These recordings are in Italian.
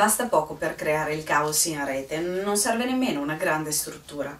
Basta poco per creare il caos in rete, non serve nemmeno una grande struttura.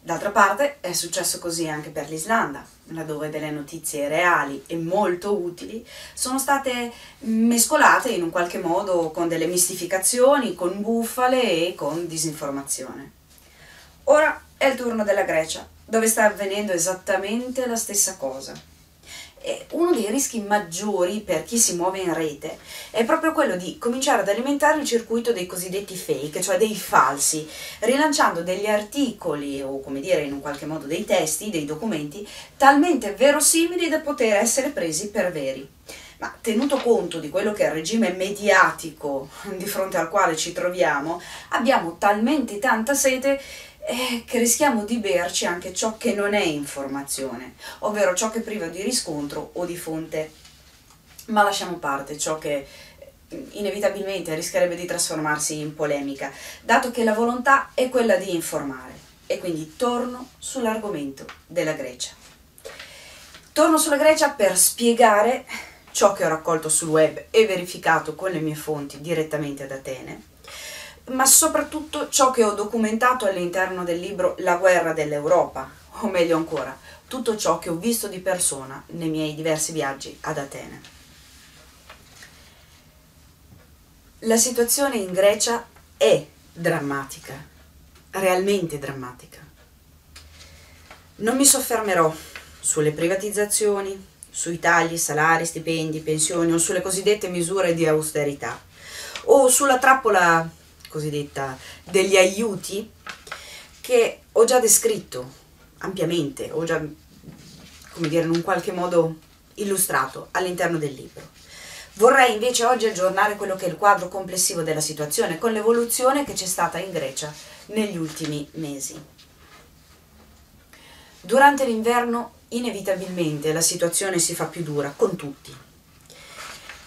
D'altra parte è successo così anche per l'Islanda, laddove delle notizie reali e molto utili sono state mescolate in un qualche modo con delle mistificazioni, con bufale e con disinformazione. Ora è il turno della Grecia, dove sta avvenendo esattamente la stessa cosa. Uno dei rischi maggiori per chi si muove in rete è proprio quello di cominciare ad alimentare il circuito dei cosiddetti fake, cioè dei falsi, rilanciando degli articoli o come dire in un qualche modo dei testi, dei documenti talmente verosimili da poter essere presi per veri. Ma tenuto conto di quello che è il regime mediatico di fronte al quale ci troviamo, abbiamo talmente tanta sete eh, che rischiamo di berci anche ciò che non è informazione, ovvero ciò che priva di riscontro o di fonte. Ma lasciamo parte ciò che eh, inevitabilmente rischierebbe di trasformarsi in polemica, dato che la volontà è quella di informare. E quindi torno sull'argomento della Grecia. Torno sulla Grecia per spiegare ciò che ho raccolto sul web e verificato con le mie fonti direttamente ad Atene ma soprattutto ciò che ho documentato all'interno del libro La guerra dell'Europa, o meglio ancora, tutto ciò che ho visto di persona nei miei diversi viaggi ad Atene. La situazione in Grecia è drammatica, realmente drammatica. Non mi soffermerò sulle privatizzazioni, sui tagli, salari, stipendi, pensioni o sulle cosiddette misure di austerità o sulla trappola cosiddetta degli aiuti che ho già descritto ampiamente, ho già, come dire, in un qualche modo illustrato all'interno del libro. Vorrei invece oggi aggiornare quello che è il quadro complessivo della situazione con l'evoluzione che c'è stata in Grecia negli ultimi mesi. Durante l'inverno inevitabilmente la situazione si fa più dura con tutti.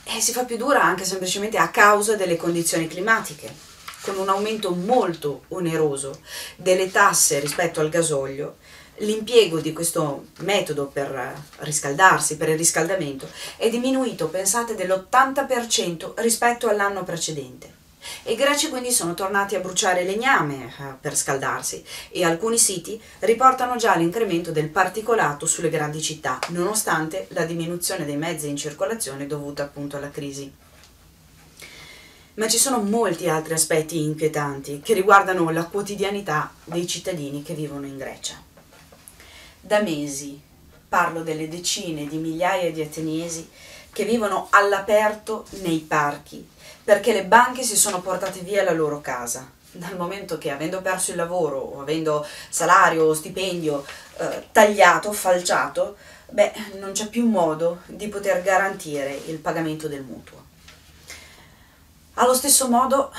E si fa più dura anche semplicemente a causa delle condizioni climatiche con un aumento molto oneroso delle tasse rispetto al gasolio, l'impiego di questo metodo per riscaldarsi, per il riscaldamento, è diminuito, pensate, dell'80% rispetto all'anno precedente. I greci quindi sono tornati a bruciare legname eh, per scaldarsi e alcuni siti riportano già l'incremento del particolato sulle grandi città, nonostante la diminuzione dei mezzi in circolazione dovuta appunto alla crisi ma ci sono molti altri aspetti inquietanti che riguardano la quotidianità dei cittadini che vivono in Grecia. Da mesi parlo delle decine di migliaia di ateniesi che vivono all'aperto nei parchi perché le banche si sono portate via la loro casa, dal momento che avendo perso il lavoro o avendo salario o stipendio eh, tagliato, falciato, beh, non c'è più modo di poter garantire il pagamento del mutuo. Allo stesso modo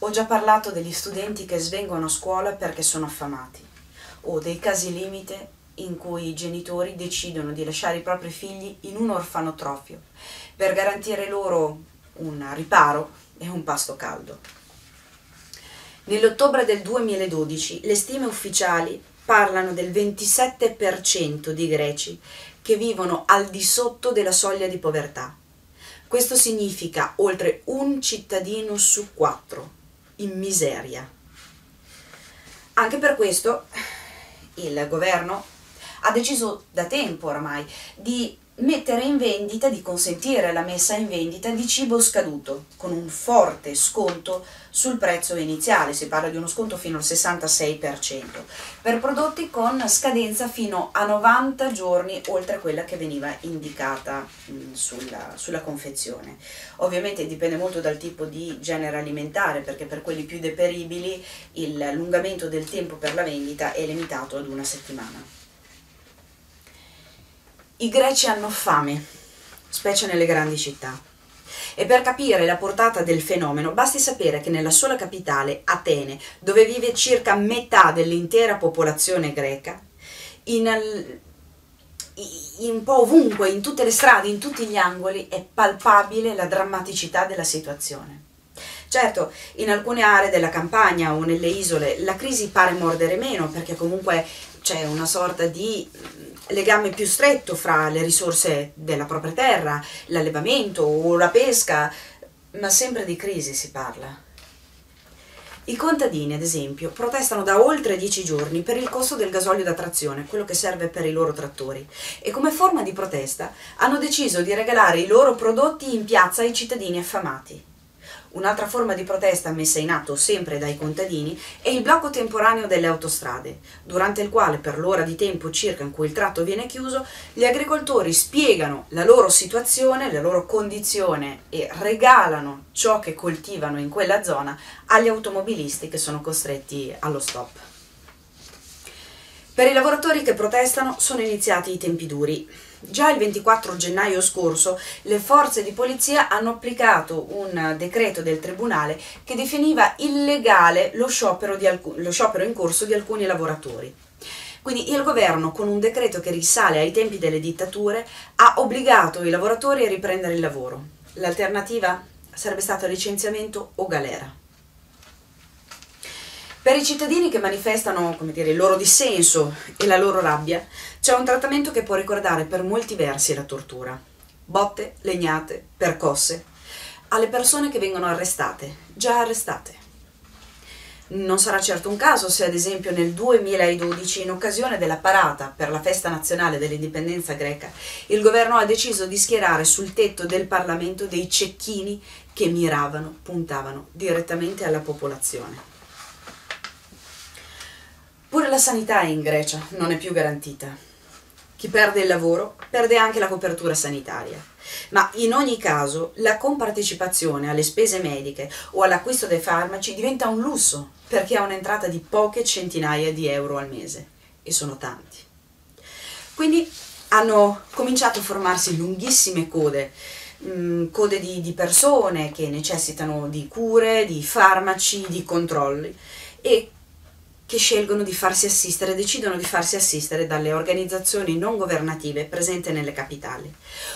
ho già parlato degli studenti che svengono a scuola perché sono affamati o dei casi limite in cui i genitori decidono di lasciare i propri figli in un orfanotrofio per garantire loro un riparo e un pasto caldo. Nell'ottobre del 2012 le stime ufficiali parlano del 27% di greci che vivono al di sotto della soglia di povertà questo significa oltre un cittadino su quattro in miseria. Anche per questo il governo ha deciso da tempo oramai di mettere in vendita, di consentire la messa in vendita di cibo scaduto con un forte sconto sul prezzo iniziale, si parla di uno sconto fino al 66%, per prodotti con scadenza fino a 90 giorni oltre quella che veniva indicata mh, sulla, sulla confezione. Ovviamente dipende molto dal tipo di genere alimentare perché per quelli più deperibili il allungamento del tempo per la vendita è limitato ad una settimana. I greci hanno fame, specie nelle grandi città. E per capire la portata del fenomeno basti sapere che nella sola capitale, Atene, dove vive circa metà dell'intera popolazione greca, in, in un po' ovunque, in tutte le strade, in tutti gli angoli, è palpabile la drammaticità della situazione. Certo, in alcune aree della campagna o nelle isole la crisi pare mordere meno perché comunque c'è una sorta di legame più stretto fra le risorse della propria terra, l'allevamento o la pesca, ma sempre di crisi si parla. I contadini, ad esempio, protestano da oltre dieci giorni per il costo del gasolio da trazione, quello che serve per i loro trattori, e come forma di protesta hanno deciso di regalare i loro prodotti in piazza ai cittadini affamati. Un'altra forma di protesta messa in atto sempre dai contadini è il blocco temporaneo delle autostrade, durante il quale per l'ora di tempo circa in cui il tratto viene chiuso, gli agricoltori spiegano la loro situazione, la loro condizione e regalano ciò che coltivano in quella zona agli automobilisti che sono costretti allo stop. Per i lavoratori che protestano sono iniziati i tempi duri. Già il 24 gennaio scorso le forze di polizia hanno applicato un decreto del Tribunale che definiva illegale lo sciopero, lo sciopero in corso di alcuni lavoratori. Quindi il governo, con un decreto che risale ai tempi delle dittature, ha obbligato i lavoratori a riprendere il lavoro. L'alternativa sarebbe stata licenziamento o galera. Per i cittadini che manifestano dire, il loro dissenso e la loro rabbia, c'è un trattamento che può ricordare per molti versi la tortura. Botte, legnate, percosse, alle persone che vengono arrestate, già arrestate. Non sarà certo un caso se ad esempio nel 2012, in occasione della parata per la festa nazionale dell'indipendenza greca, il governo ha deciso di schierare sul tetto del Parlamento dei cecchini che miravano, puntavano direttamente alla popolazione. Pure la sanità in Grecia non è più garantita. Chi perde il lavoro perde anche la copertura sanitaria. Ma in ogni caso la compartecipazione alle spese mediche o all'acquisto dei farmaci diventa un lusso perché ha un'entrata di poche centinaia di euro al mese e sono tanti. Quindi hanno cominciato a formarsi lunghissime code, mh, mm, code di, di persone che necessitano di cure, di farmaci, di controlli e che scelgono di farsi assistere, decidono di farsi assistere dalle organizzazioni non governative presenti nelle capitali,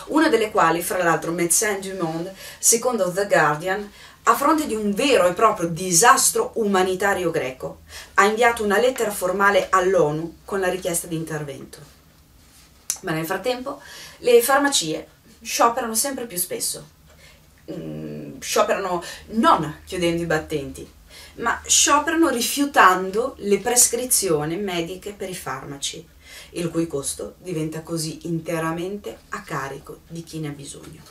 una delle quali, fra l'altro, Médecins du Monde, secondo The Guardian, a fronte di un vero e proprio disastro umanitario greco, ha inviato una lettera formale all'ONU con la richiesta di intervento. Ma nel frattempo le farmacie scioperano sempre più spesso. Mm, scioperano non chiudendo i battenti, ma scioperano rifiutando le prescrizioni mediche per i farmaci, il cui costo diventa così interamente a carico di chi ne ha bisogno.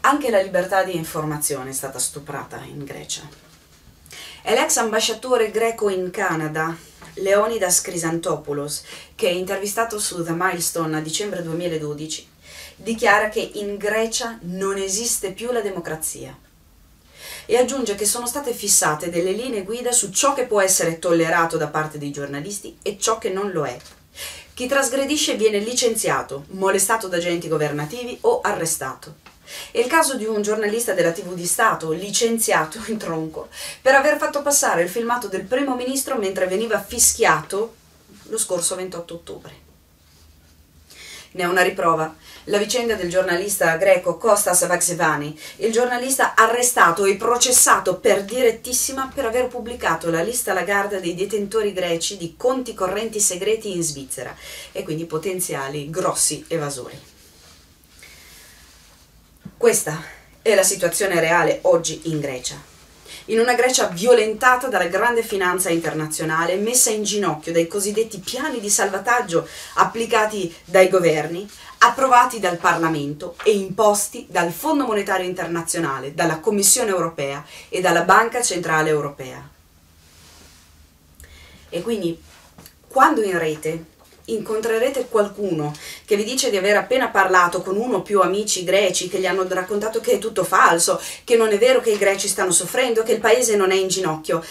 Anche la libertà di informazione è stata stuprata in Grecia. È l'ex ambasciatore greco in Canada, Leonidas Chrysantopoulos, che intervistato su The Milestone a dicembre 2012, dichiara che in Grecia non esiste più la democrazia e aggiunge che sono state fissate delle linee guida su ciò che può essere tollerato da parte dei giornalisti e ciò che non lo è. Chi trasgredisce viene licenziato, molestato da agenti governativi o arrestato. È il caso di un giornalista della TV di Stato licenziato in tronco per aver fatto passare il filmato del primo ministro mentre veniva fischiato lo scorso 28 ottobre. Ne è una riprova. La vicenda del giornalista greco Kostas Vaxevani, il giornalista arrestato e processato per direttissima per aver pubblicato la lista alla garda dei detentori greci di conti correnti segreti in Svizzera e quindi potenziali grossi evasori. Questa è la situazione reale oggi in Grecia in una Grecia violentata dalla grande finanza internazionale, messa in ginocchio dai cosiddetti piani di salvataggio applicati dai governi, approvati dal Parlamento e imposti dal Fondo Monetario Internazionale, dalla Commissione Europea e dalla Banca Centrale Europea. E quindi, quando in rete incontrerete qualcuno che vi dice di aver appena parlato con uno o più amici greci che gli hanno raccontato che è tutto falso, che non è vero che i greci stanno soffrendo, che il paese non è in ginocchio,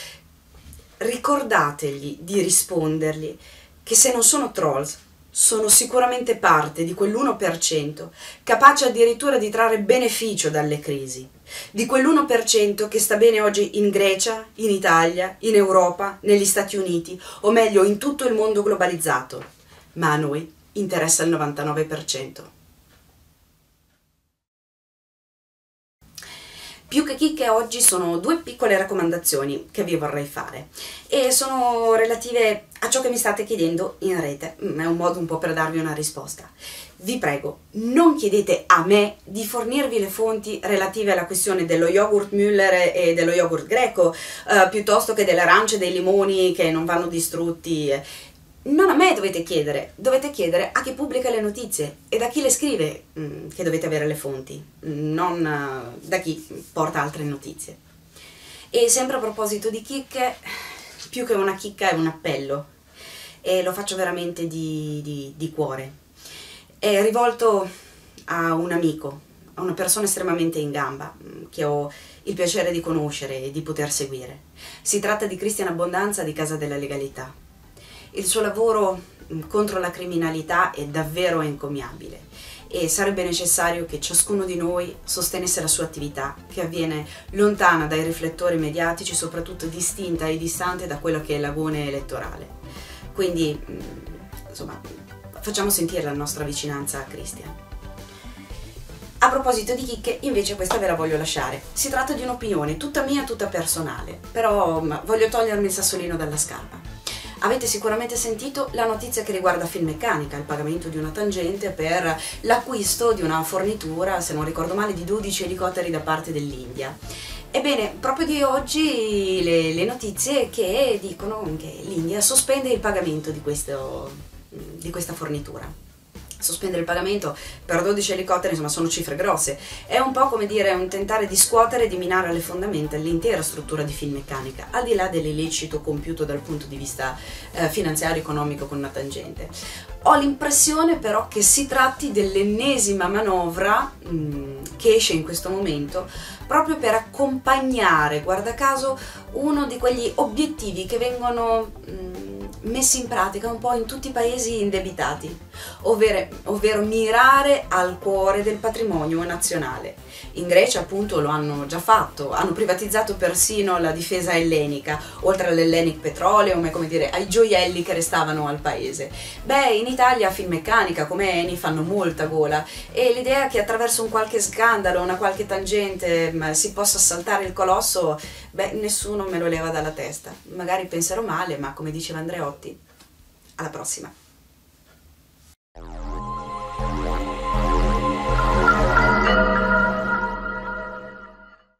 ricordategli di rispondergli che se non sono trolls, sono sicuramente parte di quell'1% capace addirittura di trarre beneficio dalle crisi, di quell'1% che sta bene oggi in Grecia, in Italia, in Europa, negli Stati Uniti, o meglio in tutto il mondo globalizzato ma a noi interessa il 99%. Più che chicche oggi sono due piccole raccomandazioni che vi vorrei fare e sono relative a ciò che mi state chiedendo in rete, è un modo un po' per darvi una risposta. Vi prego, non chiedete a me di fornirvi le fonti relative alla questione dello yogurt Müller e dello yogurt greco, eh, piuttosto che delle arance e dei limoni che non vanno distrutti non a me dovete chiedere, dovete chiedere a chi pubblica le notizie e da chi le scrive mm, che dovete avere le fonti, non uh, da chi porta altre notizie. E sempre a proposito di chicche, più che una chicca è un appello e lo faccio veramente di, di, di cuore. È rivolto a un amico, a una persona estremamente in gamba mm, che ho il piacere di conoscere e di poter seguire. Si tratta di Cristian Abbondanza di Casa della Legalità il suo lavoro contro la criminalità è davvero encomiabile e sarebbe necessario che ciascuno di noi sostenesse la sua attività, che avviene lontana dai riflettori mediatici, soprattutto distinta e distante da quello che è l'agone elettorale. Quindi, mm, insomma, facciamo sentire la nostra vicinanza a Cristian. A proposito di chicche, invece questa ve la voglio lasciare. Si tratta di un'opinione, tutta mia, tutta personale, però voglio togliermi il sassolino dalla scarpa. Avete sicuramente sentito la notizia che riguarda Filmeccanica, il pagamento di una tangente per l'acquisto di una fornitura, se non ricordo male, di 12 elicotteri da parte dell'India. Ebbene, proprio di oggi le, le notizie che dicono che l'India sospende il pagamento di, questo, di questa fornitura sospendere il pagamento per 12 elicotteri, insomma sono cifre grosse. È un po' come dire un tentare di scuotere e di minare alle fondamenta l'intera struttura di Filmeccanica, al di là dell'illecito compiuto dal punto di vista eh, finanziario economico con una tangente. Ho l'impressione però che si tratti dell'ennesima manovra mh, mm, che esce in questo momento proprio per accompagnare, guarda caso, uno di quegli obiettivi che vengono mh, mm, messi in pratica un po' in tutti i paesi indebitati, ovvero, ovvero mirare al cuore del patrimonio nazionale. In Grecia appunto lo hanno già fatto, hanno privatizzato persino la difesa ellenica, oltre all'Hellenic Petroleum e come dire ai gioielli che restavano al paese. Beh, in Italia Filmeccanica come Eni fanno molta gola e l'idea che attraverso un qualche scandalo, una qualche tangente mm, si possa saltare il colosso, beh, nessuno me lo leva dalla testa. Magari penserò male, ma come diceva Andreotti, alla prossima.